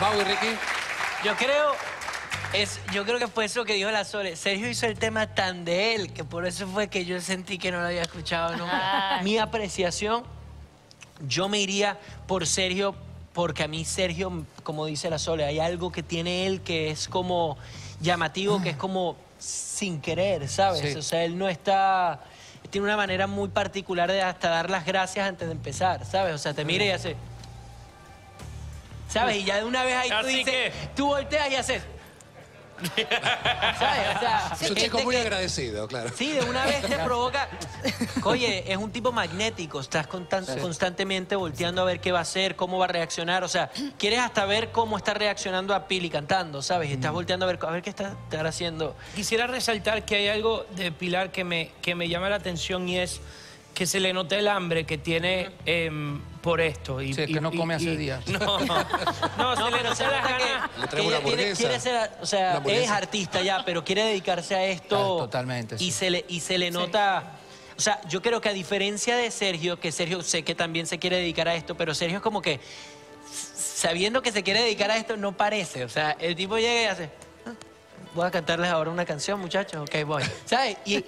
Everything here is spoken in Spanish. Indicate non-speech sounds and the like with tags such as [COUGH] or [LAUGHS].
Mau y Ricky. Yo creo, es, yo creo que fue eso que dijo la Sole. Sergio hizo el tema tan de él que por eso fue que yo sentí que no lo había escuchado nunca. Mi apreciación, yo me iría por Sergio porque a mí Sergio, como dice la Sole, hay algo que tiene él que es como llamativo, que es como sin querer, ¿sabes? Sí. O sea, él no está... Tiene una manera muy particular de hasta dar las gracias antes de empezar, ¿sabes? O sea, te mira y hace... ¿Sabes? Y ya de una vez ahí tú Así dices, que- tú volteas y haces... ¿Sabes? O sea, Es un gente chico muy que- agradecido, claro. Sí, de una vez te [LAUGHS] provoca. Oye, es un tipo magnético, estás constan- constantemente volteando a ver qué va a hacer, cómo va a reaccionar. O sea, quieres hasta ver cómo está reaccionando a Pili cantando, ¿sabes? Y Mm. estás volteando a ver, a ver qué está, estará haciendo. Quisiera resaltar que hay algo de Pilar que me, que me llama la atención y es que se le nota el hambre que tiene em, por esto. Y, Sí, que y- no come y- hace y- días. [LAUGHS] No, no, se le nota las que, ganas. Le traigo que una ella tiene- quiere ser, o sea, es artista ya, pero quiere dedicarse a esto. Claro, totalmente, Y sí. se le, y se le nota. O sea, yo creo que a diferencia de Sergio, que Sergio sé que también se quiere dedicar a esto, pero Sergio es como que sabiendo que se quiere dedicar a esto no parece. O sea, el tipo llega y hace. "Ah, Voy a cantarles ahora una canción, muchachos. Ok, voy. [LAUGHS] ¿Sabes? Y,